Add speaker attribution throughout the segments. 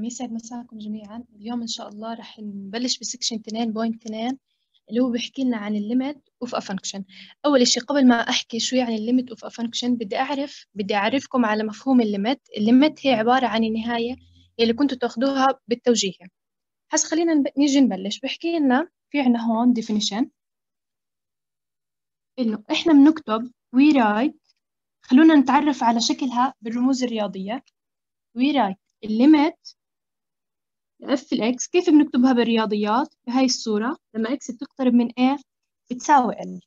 Speaker 1: تمام يسعد مساكم جميعا. اليوم إن شاء الله رح نبلش ب section 2.2 اللي هو بيحكي لنا عن ال limit of a function أول شيء قبل ما أحكي شوي عن ال limit of a function بدي أعرف بدي أعرفكم على مفهوم ال limit ال limit هي عبارة عن النهاية اللي كنتوا تاخذوها بالتوجيه. هسه خلينا. نيجي نبلش. بحكي لنا في عنا هون definition. إنه إحنا بنكتب we write خلونا نتعرف على شكلها بالرموز الرياضية. we write ال limit f ال x كيف بنكتبها بالرياضيات بهاي الصورة؟ لما x بتقترب من a بتساوي ال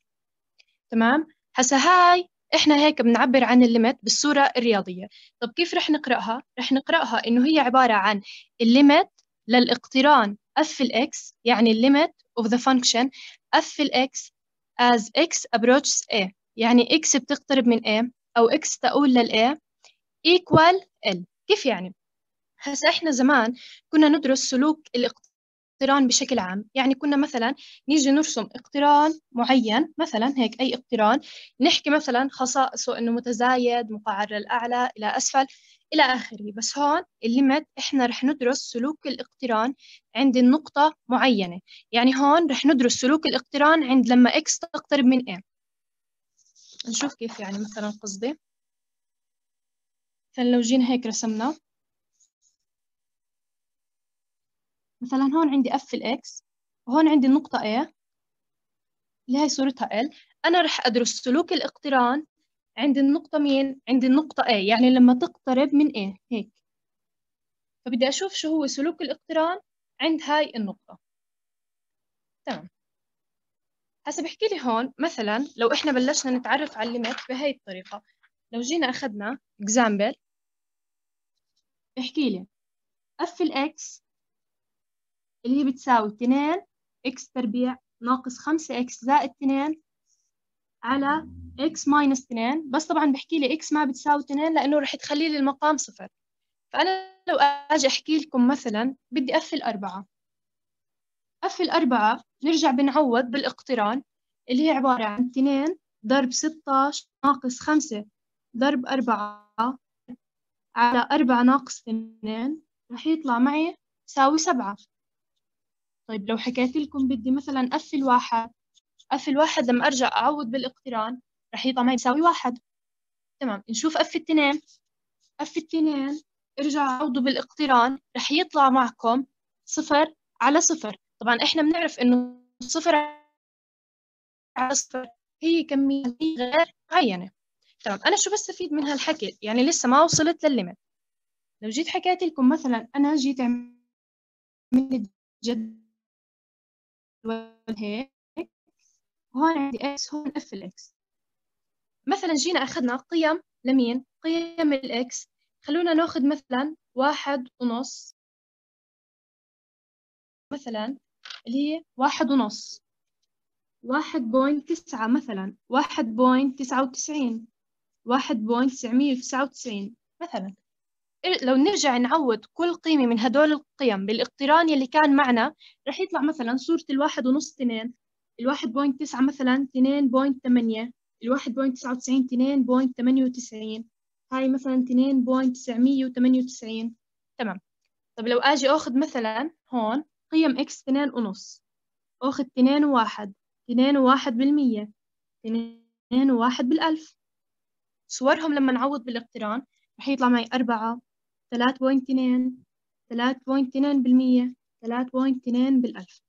Speaker 1: تمام؟ هسا هاي إحنا هيك بنعبر عن ال limit بالصورة الرياضية. طب كيف رح نقرأها؟ رح نقرأها إنه هي عبارة عن ال limit للإقتران f ال x يعني ال limit of the function f ال x as x approaches a. يعني x بتقترب من a أو x تؤول لل a equal l. كيف يعني؟ هسا إحنا زمان كنا ندرس سلوك الاقتران بشكل عام. يعني كنا مثلا نيجي نرسم اقتران معين مثلا هيك أي اقتران نحكي مثلا خصائصه إنه متزايد مقعر للأعلى إلى أسفل إلى آخره. بس هون ال limit إحنا رح ندرس سلوك الاقتران عند النقطة معينة. يعني هون رح ندرس سلوك الاقتران عند لما x تقترب من a. نشوف كيف يعني مثلا قصدي. مثلا لو جينا هيك رسمنا. مثلا هون عندي f ال x وهون عندي النقطة A اللي هي صورتها L. أنا رح أدرس سلوك الاقتران عند النقطة مين؟ عند النقطة A يعني لما تقترب من A هيك. فبدي أشوف شو هو سلوك الاقتران عند هاي النقطة. تمام. هسا بحكي لي هون مثلا لو إحنا بلشنا نتعرف على ال limit بهاي الطريقة. لو جينا أخذنا example بحكي لي f ال x اللي هي بتساوي 2 x تربيع ناقص 5 x زائد 2 على x minus 2 بس طبعا بحكي لي x ما بتساوي 2 لأنه رح تخلي لي المقام صفر. فأنا لو أجي أحكي لكم مثلا بدي أفل أربعة أفل أربعة نرجع بنعوض بالإقتران اللي هي عبارة عن 2 ضرب 16 ناقص 5 ضرب 4 على 4 ناقص 2 رح يطلع معي يساوي 7 طيب لو حكيت لكم بدي مثلا أفل واحد أفل واحد لما أرجع أعوض بالإقتران رح يطلع معي يساوي واحد. تمام نشوف أف اثنين. أف اثنين ارجع عوضوا بالإقتران رح يطلع معكم صفر على صفر. طبعا إحنا بنعرف إنه صفر على صفر هي كمية غير معينة. تمام أنا شو بستفيد من هالحكي؟ يعني لسه ما وصلت للليمت لو جيت حكيت لكم مثلا أنا جيت عملت جد هيك هون عندي x هون f ال x مثلا جينا أخذنا قيم لمين؟ قيم ال x خلونا ناخذ مثلا واحد ونص. مثلا اللي هي واحد ونص. واحد point تسعة مثلا. واحد point تسعة وتسعين. واحد point تسعمية وتسعة وتسعين. مثلا. لو نرجع نعوض كل قيمة من هدول القيم بالاقتران يلي كان معنا رح يطلع مثلا صورة الواحد ونص اثنين الواحد point تسعة مثلا اثنين point ثمانية الواحد point تسعة وتسعين اثنين point ثمانية وتسعين هاي مثلا اثنين point تسعمية وثمانية وتسعين. تمام. طب لو أجي أخذ مثلا هون قيم x اثنين ونص أخذ اثنين وواحد اثنين وواحد بالمية اثنين وواحد بالألف. صورهم لما نعوض بالاقتران رح يطلع معي أربعة ثلاث point اثنين ثلاث point اثنين بالمية ثلاث point اثنين بالألف.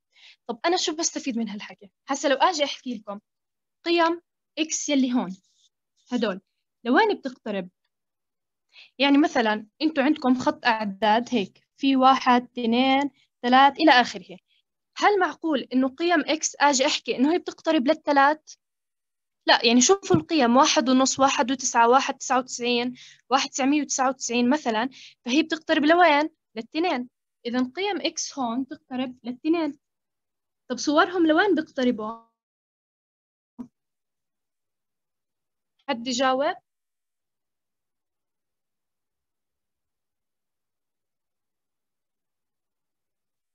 Speaker 1: طب أنا شو بستفيد من هالحكي؟ هسا لو أجي أحكي لكم قيم x يلي هون هدول لوين بتقترب؟ يعني مثلا أنتوا عندكم خط أعداد هيك في واحد اثنين ثلاث إلى آخره. هل معقول إنه قيم x أجي أحكي إنه هي بتقترب للثلاث؟ لا يعني شوفوا القيم واحد ونص واحد وتسعة واحد تسعة وتسعين واحد تسعمية وتسعة وتسعين مثلا فهي بتقترب لوين؟ للتنين إذا قيم إكس هون تقترب للتنين طب صورهم لوين بيقتربوا؟ حد يجاوب؟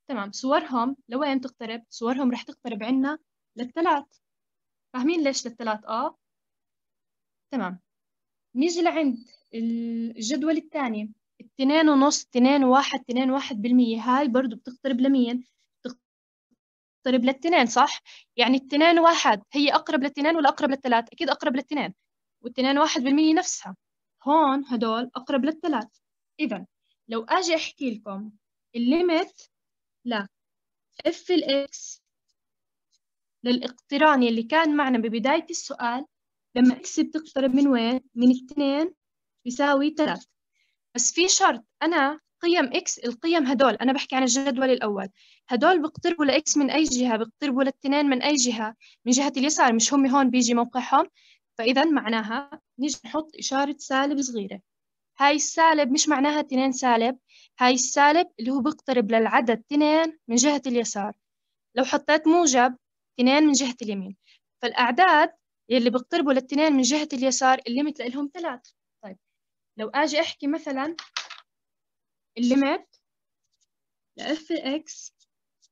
Speaker 1: تمام صورهم لوين تقترب؟ صورهم رح تقترب عنا للثلاث فاهمين ليش للثلاث آه؟ تمام. نيجي لعند الجدول الثاني. التنين ونص تنين وواحد تنين واحد بالمية. هاي برضو بتقترب لمين؟ بتقترب للتنين صح؟ يعني التنين واحد هي أقرب للتنين ولا أقرب للثلاث؟ أكيد أقرب للتنين والتنين واحد بالمية نفسها. هون هدول أقرب للثلاث. إذا لو أجي أحكي لكم الليمت لا. f ال x للاقتران اللي كان معنا ببداية السؤال لما x بتقترب من وين؟ من اثنين بيساوي ثلاث بس في شرط أنا قيم x القيم هدول أنا بحكي عن الجدول الأول. هدول بيقتربوا ل x من أي جهة بيقتربوا للاثنين من أي جهة. من جهة اليسار مش هم هون بيجي موقعهم. فإذا معناها نيجي نحط إشارة سالب صغيرة. هاي السالب مش معناها اثنين سالب هاي السالب اللي هو بيقترب للعدد اثنين من جهة اليسار. لو حطيت موجب اثنين من جهة اليمين فالأعداد يلي بيقتربوا للاثنين من جهة اليسار ال limit لهم ثلاث طيب لو أجي أحكي مثلا ال limit ل f x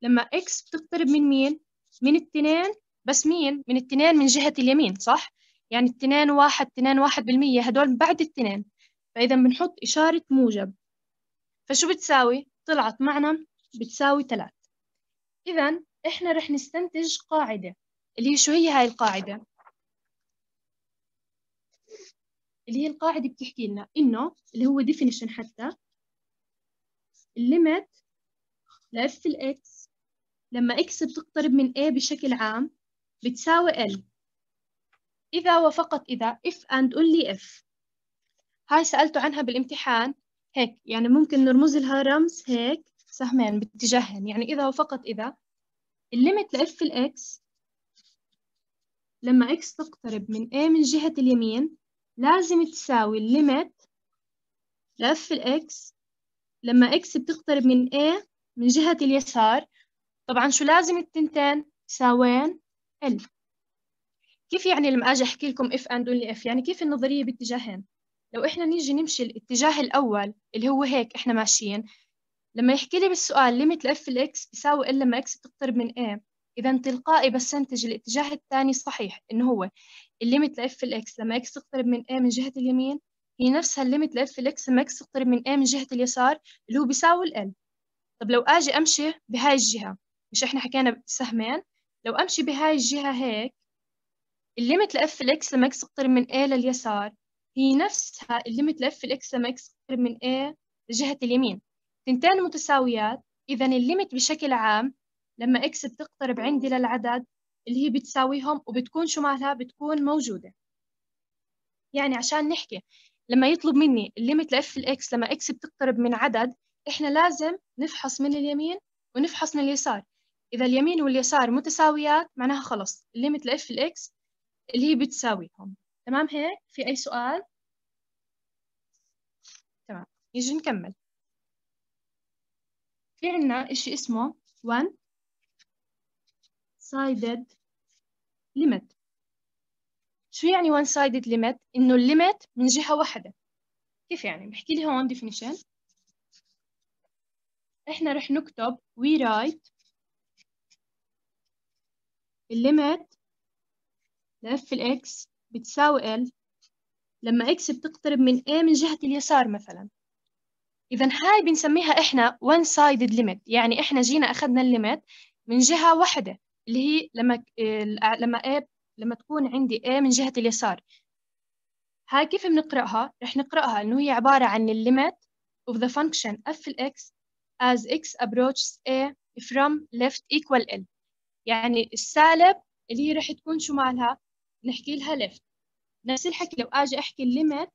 Speaker 1: لما x بتقترب من مين؟ من الاثنين بس مين؟ من الاثنين من جهة اليمين صح؟ يعني اثنين واحد اثنين واحد بالمية هدول بعد الاثنين فإذا بنحط إشارة موجب فشو بتساوي؟ طلعت معنا بتساوي ثلاث إذا إحنا رح نستنتج قاعدة. اللي هي شو هي هاي القاعدة؟ اللي هي القاعدة بتحكي لنا إنه اللي هو definition حتى ال limit ل f ال x. لما x بتقترب من A بشكل عام بتساوي L. إذا وفقط إذا if and only if. هاي سألته عنها بالامتحان هيك يعني ممكن نرمز لها رمز هيك سهمين باتجاهين. يعني إذا وفقط إذا ال limit ل f ال x لما x تقترب من A من جهة اليمين لازم تساوي ال limit ل f ال x. لما x بتقترب من A من جهة اليسار طبعا شو لازم التنتين؟ يساوين L. كيف يعني لما أجي أحكي لكم if and only if يعني كيف النظرية باتجاهين؟ لو إحنا نيجي نمشي الاتجاه الأول اللي هو هيك إحنا ماشيين لما يحكي لي بالسؤال limit ل f ال x بيساوي L لما x تقترب من A. إذا تلقائي بستنتج الاتجاه الثاني صحيح إنه هو ال limit ل f ال x لما x تقترب من A من جهة اليمين هي نفسها ال limit ل f ال x لما x تقترب من A من جهة اليسار اللي هو بيساوي L طب لو أجي أمشي بهاي الجهة مش إحنا حكينا سهمين لو أمشي بهاي الجهة هيك ال limit ل f ال x لما x تقترب من A لليسار هي نفسها ال limit ل f ال x لما x تقترب من A لجهة اليمين. تنتين متساويات إذا ال limit بشكل عام لما x بتقترب عندي للعدد اللي هي بتساويهم وبتكون شو مالها بتكون موجودة. يعني عشان نحكي لما يطلب مني ال limit ل f ال x لما x بتقترب من عدد إحنا لازم نفحص من اليمين ونفحص من اليسار. إذا اليمين واليسار متساويات معناها خلص ال limit ل f ال x اللي هي بتساويهم. تمام هيك؟ في أي سؤال؟ تمام يجي نكمل. في عنا إشي اسمه one sided limit. شو يعني one sided limit إنه ال limit من جهة واحدة. كيف يعني؟ بحكي لي هون definition. إحنا رح نكتب we write ال limit ل f ال x بتساوي L. لما x بتقترب من A من جهة اليسار مثلا. إذا هاي بنسميها إحنا one sided limit. يعني إحنا جينا أخذنا ال limit من جهة واحدة اللي هي لما لما A لما تكون عندي A من جهة اليسار. هاي كيف بنقرأها؟ رح نقرأها إنه هي عبارة عن ال limit of the function f x as x approaches A from left equal L. يعني السالب اللي هي رح تكون شو مالها؟ نحكي لها left. نفس الحكي لو آجي أحكي ال limit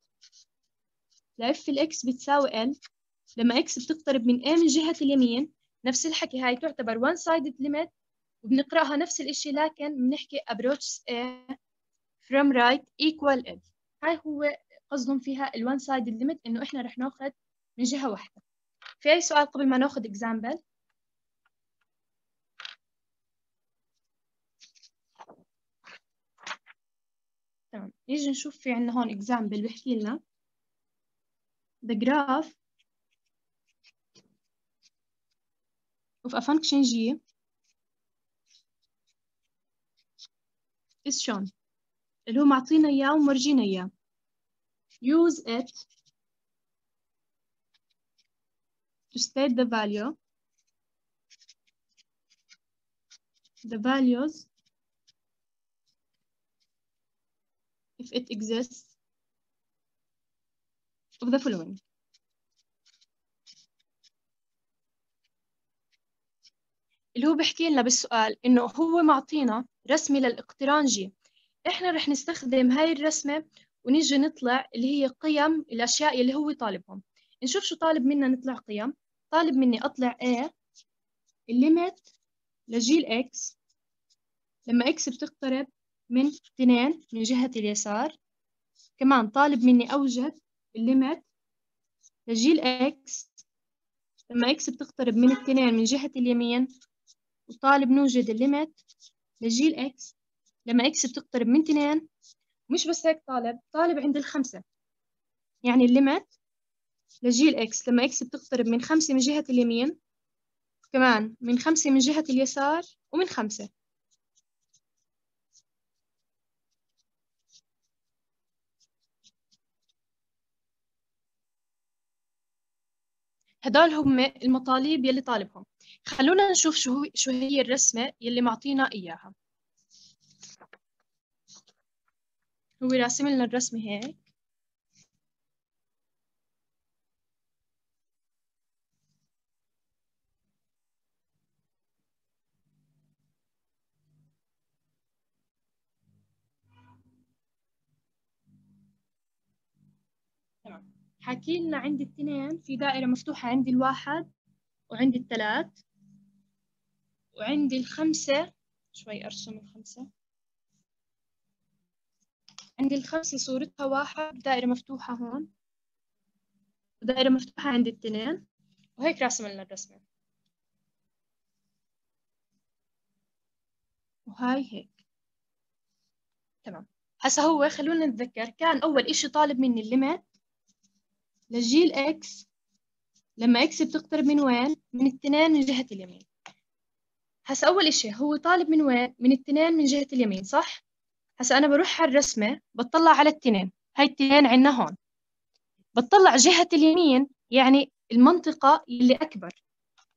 Speaker 1: ل f ال x بتساوي ال لما إكس بتقترب من a من جهة اليمين نفس الحكي هاي تعتبر one sided limit وبنقرأها نفس الإشي لكن بنحكي approach a from right equal l. هاي هو قصدهم فيها ال one sided limit إنه إحنا رح ناخذ من جهة واحدة. في أي سؤال قبل ما ناخذ example تمام. نيجي نشوف في عنا هون example بيحكي لنا. The graph of a function g is shown اللي هو معطينا إياه ومرجينا إياه use it to state the value the values if it exists of the following اللي هو بيحكي لنا بالسؤال إنه هو معطينا رسمة للاقتران جي إحنا رح نستخدم هاي الرسمة ونيجي نطلع اللي هي قيم الأشياء اللي هو طالبهم. نشوف شو طالب منا نطلع قيم. طالب مني أطلع A الليمت لجيل X. لما X بتقترب من 2 من جهة اليسار. كمان طالب مني أوجد الليمت لجيل X. لما X بتقترب من 2 من جهة اليمين وطالب نوجد الليمت لجيل إكس لما إكس بتقترب من 2 مش بس هيك طالب طالب عند الخمسة. يعني الليمت لجيل إكس لما إكس بتقترب من خمسة من جهة اليمين كمان من خمسة من جهة اليسار ومن خمسة. هدول هم المطالب يلي طالبهم. خلونا نشوف شو شو هي الرسمة يلي معطينا إياها. هو راسم لنا الرسمة هيك. حكي لنا عندي الاثنين في دائرة مفتوحة عندي الواحد وعندي الثلاث. وعندي الخمسة شوي أرسم الخمسة. عندي الخمسة صورتها واحد دائرة مفتوحة هون. ودائرة مفتوحة عندي الاثنين وهيك راسم لنا الرسمة. وهاي هيك. تمام. هسا هو خلونا نتذكر كان أول إشي طالب مني ال limit لل g ال x لما x بتقترب من وين؟ من الاثنين من جهة اليمين. هسا أول إشي هو طالب من وين؟ من الاثنين من جهة اليمين صح؟ هسا أنا بروح على الرسمة بطلع على الاثنين هاي الاثنين عنا هون. بطلع جهة اليمين يعني المنطقة اللي أكبر.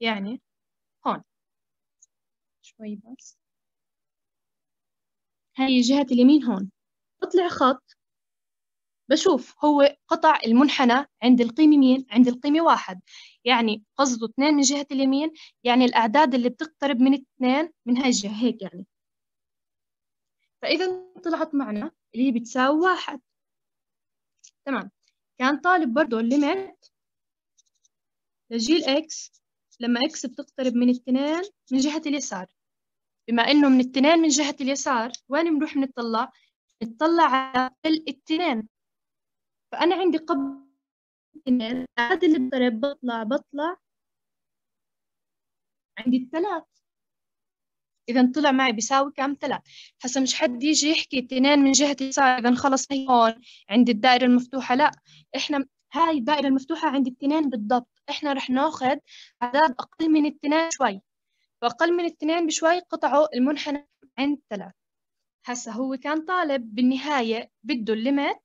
Speaker 1: يعني هون. شوي بس. هاي جهة اليمين هون. بطلع خط. بشوف هو قطع المنحنى عند القيمة مين؟ عند القيمة واحد. يعني قصده اثنين من جهة اليمين يعني الأعداد اللي بتقترب من اثنين من هاي الجهة هيك يعني. فإذا طلعت معنا اللي هي بتساوي واحد. تمام. كان طالب برضه الليمت ل g ال x لما x بتقترب من اثنين من جهة اليسار. بما إنه من اثنين من جهة اليسار وين بنروح بنطلع؟ نطلع على الاثنين فأنا عندي قبل اثنين هذا اللي الضرب بطلع بطلع. عندي الثلاث. إذا طلع معي بيساوي كم؟ ثلاث. هسا مش حد يجي يحكي اثنين من جهة اليسار إذا خلص هي هون. عند الدائرة المفتوحة؟ لا. إحنا هاي الدائرة المفتوحة عند الاثنين بالضبط. إحنا رح ناخذ عدد أقل من الاثنين شوي. فأقل من الاثنين بشوي قطعوا المنحنى عند ثلاث. هسا هو كان طالب بالنهاية بده الليمت.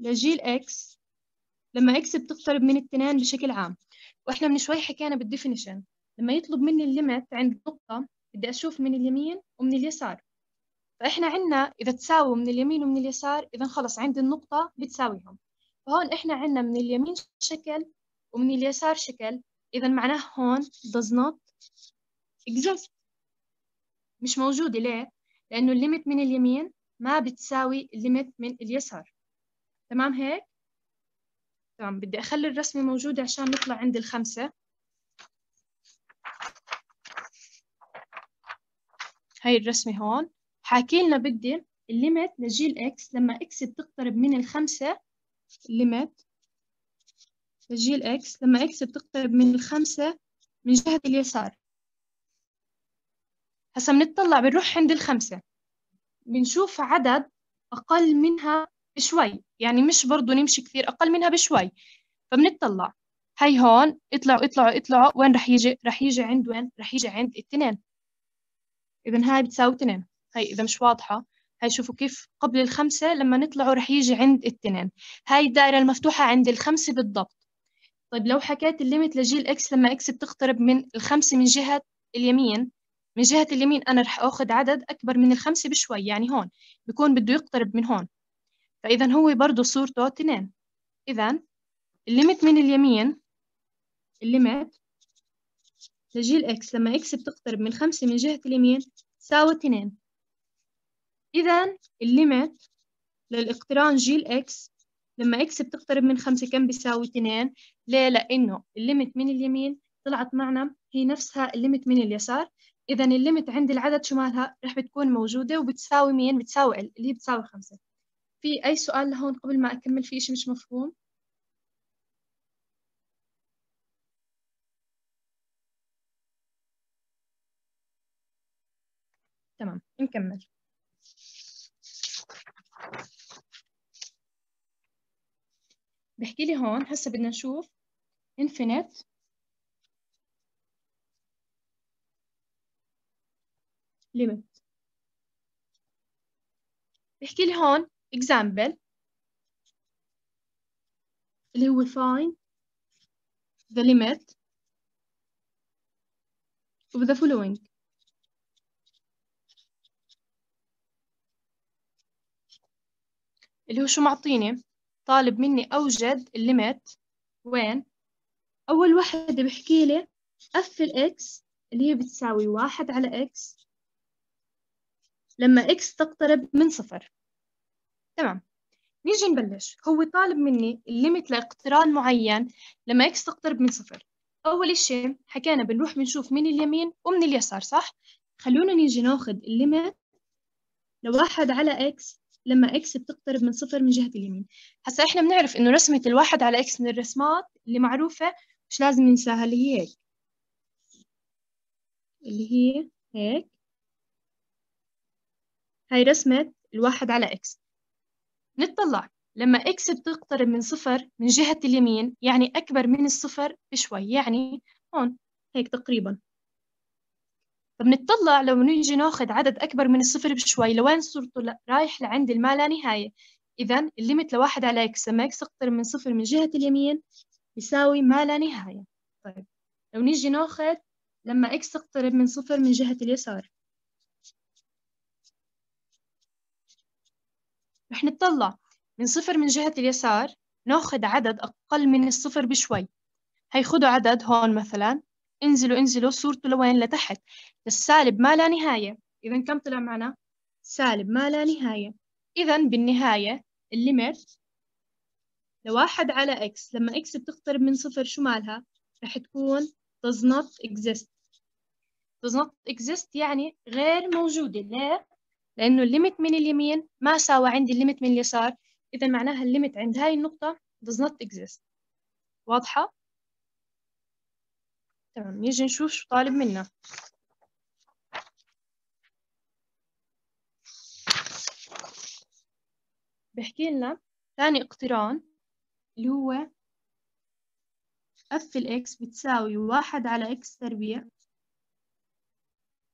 Speaker 1: لجيل إكس لما إكس بتقترب من الاثنين بشكل عام. وإحنا من شوي حكينا بال definition لما يطلب مني ال limit عند نقطة بدي أشوف من اليمين ومن اليسار. فإحنا عنا إذا تساووا من اليمين ومن اليسار إذا خلص عند النقطة بتساويهم. فهون إحنا عنا من اليمين شكل ومن اليسار شكل. إذا معناه هون does not exist. مش موجودة ليه؟ لأنه الليمت من اليمين ما بتساوي الليمت من اليسار. تمام هيك؟ تمام بدي أخلي الرسمة موجودة عشان نطلع عند الخمسة. هاي الرسمة هون. حاكي لنا بدي الليمت لجيل إكس. لما إكس بتقترب من الخمسة الليمت لجيل إكس. لما إكس بتقترب من الخمسة من جهة اليسار. هسا بنطلع بنروح عند الخمسة. بنشوف عدد أقل منها بشوي. يعني مش برضو نمشي كثير أقل منها بشوي. فبنطلع. هاي هون اطلعوا اطلعوا اطلعوا. وين رح يجي؟ رح يجي عند وين؟ رح يجي عند الاثنين إذا هاي بتساوي اثنين هاي إذا مش واضحة. هاي شوفوا كيف قبل الخمسة لما نطلعوا رح يجي عند الاثنين هاي الدائرة المفتوحة عند الخمسة بالضبط. طيب لو حكيت الليمت لجيل إكس لما إكس بتقترب من الخمسة من جهة اليمين من جهة اليمين أنا رح أخذ عدد أكبر من الخمسة بشوي. يعني هون بيكون بده يقترب من هون. فإذا هو برضه صورته اثنين. إذا ال limit من اليمين الليمت لجيل إكس لما إكس بتقترب من خمسة من جهة اليمين تساوي اثنين. إذا ال limit للاقتران g ال x لما x بتقترب من خمسة كم بيساوي اثنين؟ ليه؟ لأنه ال limit من اليمين طلعت معنا هي نفسها ال limit من اليسار. إذا ال limit عند العدد شو مالها؟ رح بتكون موجودة وبتساوي مين؟ بتساوي ال اللي هي بتساوي خمسة. في أي سؤال لهون قبل ما أكمل في إشي مش مفهوم؟ تمام نكمل. بحكي لي هون هسه بدنا نشوف infinite. Limit. بحكي لي هون example اللي هو find the limit of the following. اللي هو شو معطيني؟ طالب مني أوجد ال limit وين؟ أول وحدة بحكي لي f ال x اللي هي بتساوي واحد على إكس لما إكس تقترب من صفر. تمام. نيجي نبلش. هو طالب مني ال limit لاقتران معين لما x تقترب من صفر. أول شيء حكينا بنروح بنشوف من اليمين ومن اليسار صح؟ خلونا نيجي ناخذ ال limit لواحد على x لما x بتقترب من صفر من جهة اليمين. هسا إحنا بنعرف إنه رسمة الواحد على x من الرسمات اللي معروفة مش لازم ننساها اللي هي هيك. اللي هي هيك. هاي رسمة الواحد على x نتطلع. لما x بتقترب من صفر من جهة اليمين يعني أكبر من الصفر بشوي يعني هون هيك تقريبا. فبنطلع لو نيجي ناخذ عدد أكبر من الصفر بشوي لوين صورته رايح لعند الما لا نهاية. إذا ال limit لواحد على x لما x أكثر من صفر من جهة اليمين يساوي ما لا نهاية. طيب لو نيجي ناخذ لما x تقترب من صفر من جهة اليسار رح نطلع من صفر من جهة اليسار ناخذ عدد أقل من الصفر بشوي. هاي خدوا عدد هون مثلا. انزلوا انزلوا صورته لوين؟ لتحت. للسالب ما لا نهاية. إذا كم طلع معنا؟ سالب ما لا نهاية. إذا بالنهاية ال limit لواحد على x. لما x بتقترب من صفر شو مالها؟ رح تكون does not exist. does not exist يعني غير موجودة. ليه؟ لأنه ال limit من اليمين ما ساوى عندي ال limit من اليسار. إذا معناها ال limit عند هاي النقطة does not exist. واضحة؟ تمام نيجي نشوف شو طالب منا. بحكي لنا ثاني اقتران اللي هو f ال x بتساوي واحد على x تربيع.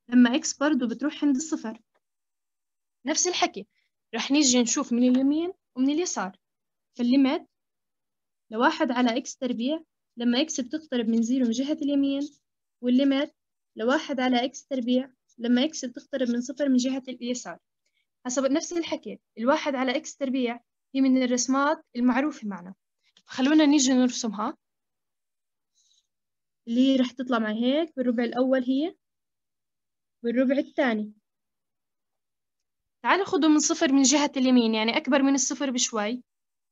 Speaker 1: لما x برضو بتروح عند الصفر. نفس الحكي. رح نيجي نشوف من اليمين ومن اليسار. فال limit لواحد على x تربيع. لما x بتقترب من zero من جهة اليمين وال limit لواحد على x تربيع. لما x بتقترب من صفر من جهة اليسار. حسب نفس الحكي الواحد على x تربيع هي من الرسمات المعروفة معنا. خلونا نيجي نرسمها. اللي رح تطلع معي هيك بالربع الأول هي بالربع الثاني. تعالوا خذوا من صفر من جهة اليمين يعني أكبر من الصفر بشوي.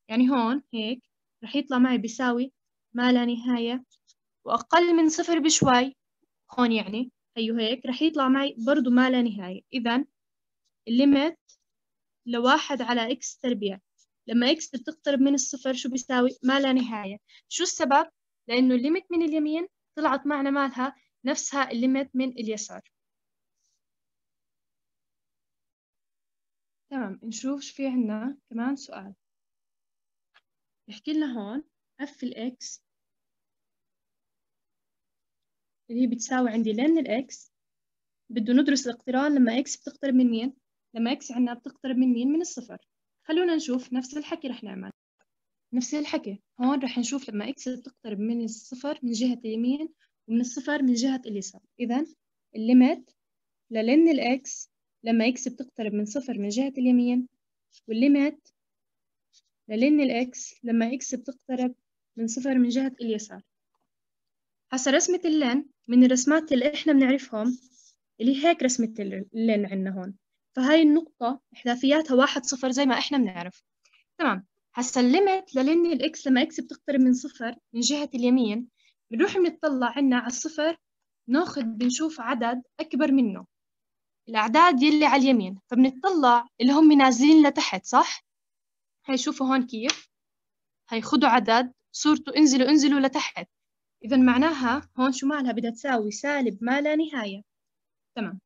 Speaker 1: يعني هون هيك رح يطلع معي بيساوي ما لا نهاية وأقل من صفر بشوي. هون يعني هيو هيك رح يطلع معي برضو ما لا نهاية. إذا ال limit لواحد على x تربيع. لما x بتقترب من الصفر شو بيساوي؟ ما لا نهاية. شو السبب؟ لأنه ال limit من اليمين طلعت معنا مالها نفسها ال limit من اليسار. تمام نشوف شو في عنا كمان سؤال. يحكي لنا هون f ال x اللي هي بتساوي عندي. ln ال x بده ندرس الاقتران لما x بتقترب من مين؟ لما x عنا بتقترب من مين؟ من الصفر. خلونا نشوف نفس الحكي رح نعمل. نفس الحكي. هون رح نشوف لما x تقترب من الصفر من جهة اليمين ومن الصفر من جهة اليسار. إذا ال limit لل ln ال x لما x بتقترب من صفر من جهة اليمين وال limit لل ln ال x لما x بتقترب من صفر من جهة اليسار. هسا رسمة ال ln من الرسمات اللي إحنا بنعرفهم اللي هيك رسمة ال ln عنا هون. فهاي النقطة إحداثياتها واحد صفر زي ما إحنا بنعرف. تمام. هسا ال limit لل ln ال x لما x بتقترب من صفر من جهة اليمين بنروح بنطلع عنا على الصفر ناخد بنشوف عدد أكبر منه. الأعداد يلي على اليمين. فبنطلع اللي هم نازلين لتحت صح؟ هاي شوفوا هون كيف. هاي خدوا عدد صورته انزلوا انزلوا لتحت. إذا معناها هون شو مالها؟ بدها تساوي سالب ما لا نهاية. تمام.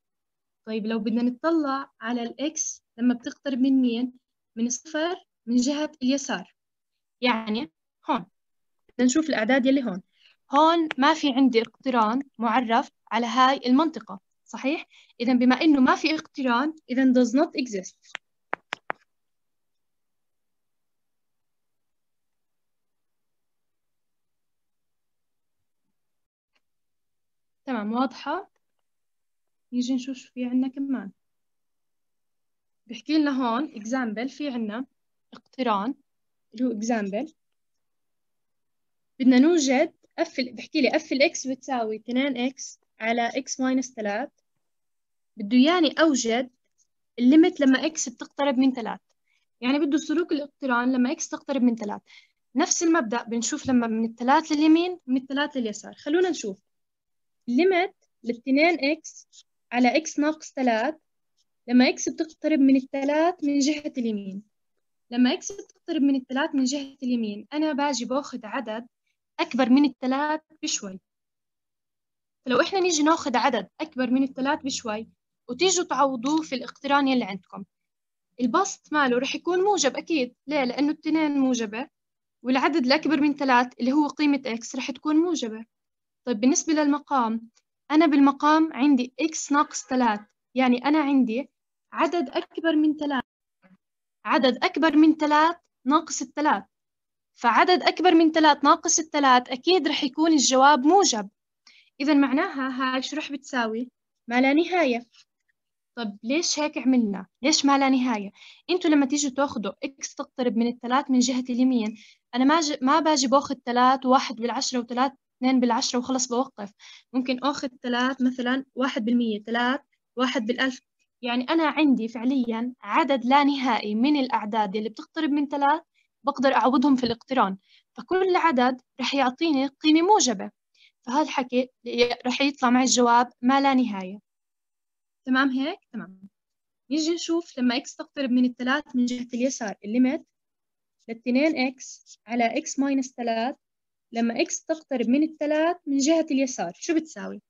Speaker 1: طيب لو بدنا نطلع على الإكس لما بتقترب من مين؟ من الصفر من جهة اليسار. يعني هون. بدنا نشوف الأعداد يلي هون. هون ما في عندي اقتران معرف على هاي المنطقة. صحيح؟ إذا بما إنه ما في اقتران إذا does not exist. تمام واضحة؟ نيجي نشوف شو في عنا كمان. بحكي لنا هون example في عنا اقتران اللي هو example. بدنا نوجد f بحكي لي f ال x بتساوي 2 x على x minus 3 بده ياني أوجد ال limit لما x بتقترب من 3 يعني بده سلوك الاقتران لما x تقترب من 3 نفس المبدأ بنشوف لما من الثلاث لليمين من الثلاث لليسار. خلونا نشوف. limit للتنين x على x ناقص 3 لما x بتقترب من الثلاث من جهة اليمين. لما x بتقترب من الثلاث من جهة اليمين أنا باجي باخذ عدد أكبر من الثلاث بشوي. فلو إحنا نيجي ناخذ عدد أكبر من الثلاث بشوي وتيجوا تعوضوه في الاقتران يلي عندكم. البسط ماله رح يكون موجب أكيد. ليه؟ لأنه التنين موجبة والعدد الأكبر من ثلاث اللي هو قيمة x رح تكون موجبة. طيب بالنسبة للمقام أنا بالمقام عندي x ناقص ثلاث. يعني أنا عندي عدد أكبر من ثلاث. عدد أكبر من ثلاث ناقص الثلاث. فعدد أكبر من ثلاث ناقص الثلاث أكيد رح يكون الجواب موجب. إذا معناها هاي شو رح بتساوي؟ ما لا نهاية. طب ليش هيك عملنا؟ ليش ما لا نهاية؟ أنتوا لما تيجوا تاخذوا x تقترب من الثلاث من جهة اليمين أنا ما ج... ما باجي بأخذ ثلاث وواحد بالعشرة وثلاث اثنين بالعشرة وخلص بوقف. ممكن آخذ ثلاث مثلا واحد بالمية ثلاث واحد بالألف. يعني أنا عندي فعليا عدد لا نهائي من الأعداد اللي بتقترب من ثلاث بقدر أعوضهم في الاقتران. فكل عدد رح يعطيني قيمة موجبة. فهذا الحكي رح يطلع معي الجواب ما لا نهاية. تمام هيك؟ تمام. نيجي نشوف لما x تقترب من الثلاث من جهة اليسار الليمت للتنين x على x minus ثلاث. لما x تقترب من الثلاث من جهة اليسار شو بتساوي؟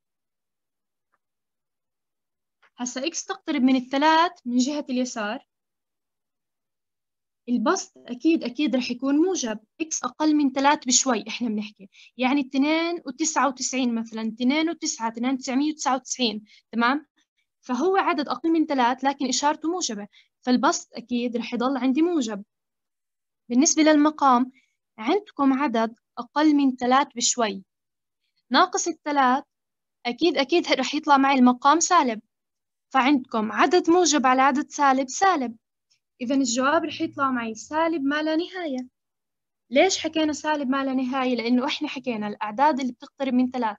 Speaker 1: هسا x تقترب من الثلاث من جهة اليسار. البسط أكيد أكيد رح يكون موجب. x أقل من ثلاث بشوي إحنا بنحكي. يعني اثنين وتسعة وتسعين مثلا. اثنين وتسعة اثنين تسعمية وتسعة وتسعين. تمام؟ فهو عدد أقل من ثلاث لكن إشارته موجبة. فالبسط أكيد رح يضل عندي موجب. بالنسبة للمقام عندكم عدد أقل من ثلاث بشوي. ناقص الثلاث أكيد أكيد رح يطلع معي المقام سالب. فعندكم عدد موجب على عدد سالب سالب. إذا الجواب رح يطلع معي سالب ما لا نهاية. ليش حكينا سالب ما لا نهاية؟ لأنه إحنا حكينا الأعداد اللي بتقترب من ثلاث.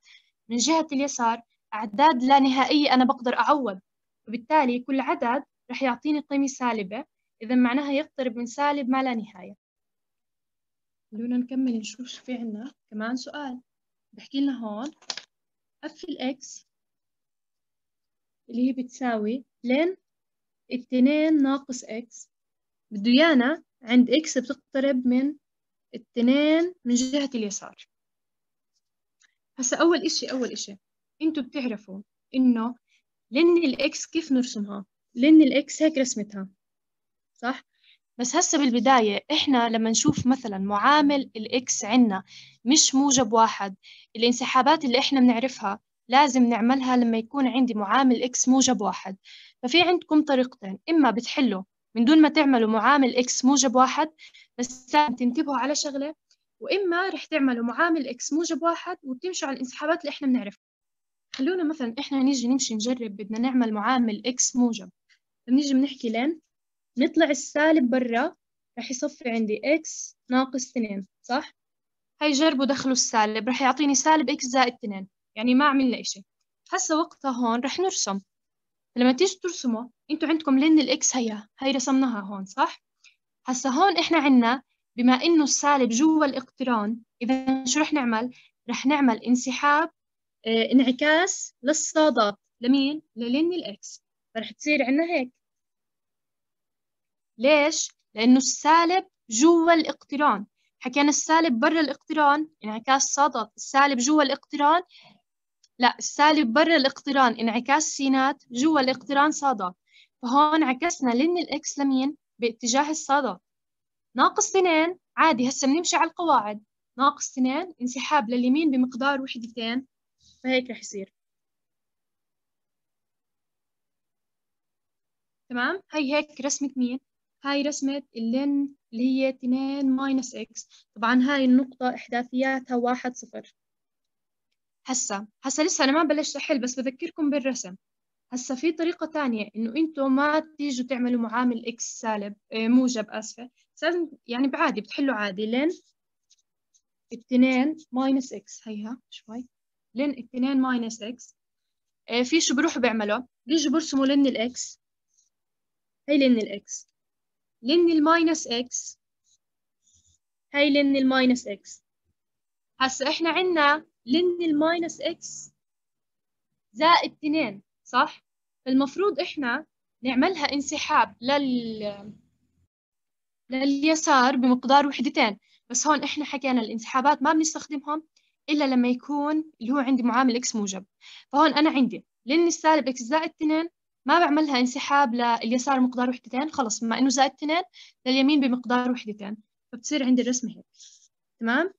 Speaker 1: من جهة اليسار أعداد لا نهائية أنا بقدر أعوض. وبالتالي كل عدد رح يعطيني قيمة سالبة. إذا معناها يقترب من سالب ما لا نهاية. خلونا نكمل نشوف شو في عنا كمان سؤال. بحكي لنا هون. f ال x اللي هي بتساوي ln اتنين ناقص x بده يانا عند x بتقترب من اتنين من جهة اليسار. هسا أول إشي أول إشي. أنتوا بتعرفوا إنه ln ال x كيف نرسمها؟ ln ال x هيك رسمتها صح؟ بس هسا بالبداية إحنا لما نشوف مثلا معامل ال x عنا مش موجب واحد الانسحابات اللي إحنا بنعرفها لازم نعملها لما يكون عندي معامل x موجب واحد. ففي عندكم طريقتين إما بتحلوا من دون ما تعملوا معامل x موجب واحد بس تنتبهوا على شغلة وإما رح تعملوا معامل x موجب واحد وتمشوا على الانسحابات اللي إحنا بنعرفها. خلونا مثلا إحنا نيجي نمشي نجرب بدنا نعمل معامل x موجب بنيجي بنحكي ln نطلع السالب برا رح يصفي عندي x ناقص اثنين صح؟ هاي جربوا دخلوا السالب رح يعطيني سالب x زائد اثنين يعني ما عملنا إشي هسا وقتها هون رح نرسم لما تيجي ترسموا إنتوا عندكم ln ال x هيا هاي رسمناها هون صح؟ هسا هون إحنا عنا بما إنه السالب جوا الإقتران إذا شو رح نعمل؟ رح نعمل انسحاب انعكاس للصادات. لمين؟ للين الإكس. فرح تصير عنا هيك. ليش؟ لأنه السالب جوا الإقتران. حكينا السالب برا الإقتران انعكاس صادات. السالب جوا الإقتران لا السالب برا الإقتران انعكاس سينات جوا الإقتران صادات. فهون عكسنا ln ال x لمين؟ باتجاه الصادات. ناقص اثنين عادي هسا بنمشي على القواعد. ناقص اثنين انسحاب لليمين بمقدار وحدتين. فهيك رح يصير. تمام؟ هي هيك رسمة مين؟ هاي رسمة ال ln اللي هي 2 minus x. طبعا هاي النقطة إحداثياتها واحد صفر. هسا هسا لسه أنا ما بلشت أحل بس بذكركم بالرسم. هسا في طريقة تانية إنه أنتوا ما تيجوا تعملوا معامل x سالب آه، موجب آسفة. يعني بعادي بتحلوا عادي. ln اثنين minus x. هيها شوي. ln اثنين minus x. آه، في شو بروحوا بيعملوا. بيجوا برسموا ln ال x. هي ln ال x. ln ال minus x. هي ln ال minus x. هسا إحنا عنا ln ال minus x زائد اثنين صح؟ فالمفروض إحنا نعملها انسحاب لل لليسار بمقدار وحدتين. بس هون إحنا حكينا الانسحابات ما بنستخدمهم. إلا لما يكون اللي هو عندي معامل x موجب. فهون أنا عندي ln السالب x زائد اثنين ما بعملها انسحاب لليسار بمقدار وحدتين خلص. بما إنه زائد اثنين لليمين بمقدار وحدتين. فبتصير عندي الرسمة هيك. تمام؟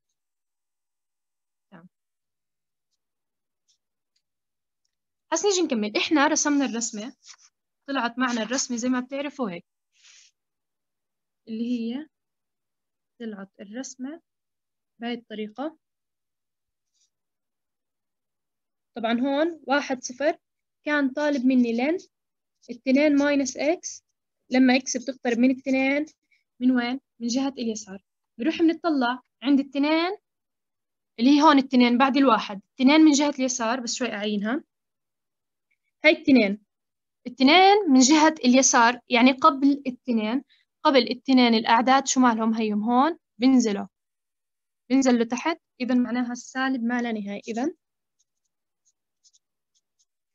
Speaker 1: هسه نيجي نكمل. إحنا رسمنا الرسمة. طلعت معنا الرسمة زي ما بتعرفوا هيك. اللي هي طلعت الرسمة بهاي الطريقة. طبعا هون واحد صفر كان طالب مني ln. اثنين minus x. لما x بتقترب من اثنين من وين؟ من جهة اليسار. بنروح بنطلع عند اثنين اللي هي هون اثنين بعد الواحد. اثنين من جهة اليسار بس شوي أعينها. هاي التنين التنين من جهة اليسار يعني قبل التنين قبل التنين الأعداد شو مالهم؟ هيهم هون. بنزلوا. بنزلوا تحت إذا معناها السالب ما لا نهاية. إذا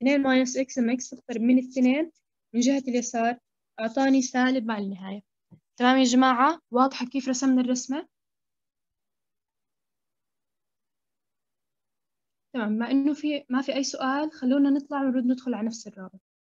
Speaker 1: اثنين minus x لما x تقترب من التنين من جهة اليسار. أعطاني سالب ما لا نهاية. تمام يا جماعة؟ واضحة كيف رسمنا الرسمة؟ تمام ما إنه في ما في أي سؤال خلونا نطلع ونرد ندخل على نفس الرابط.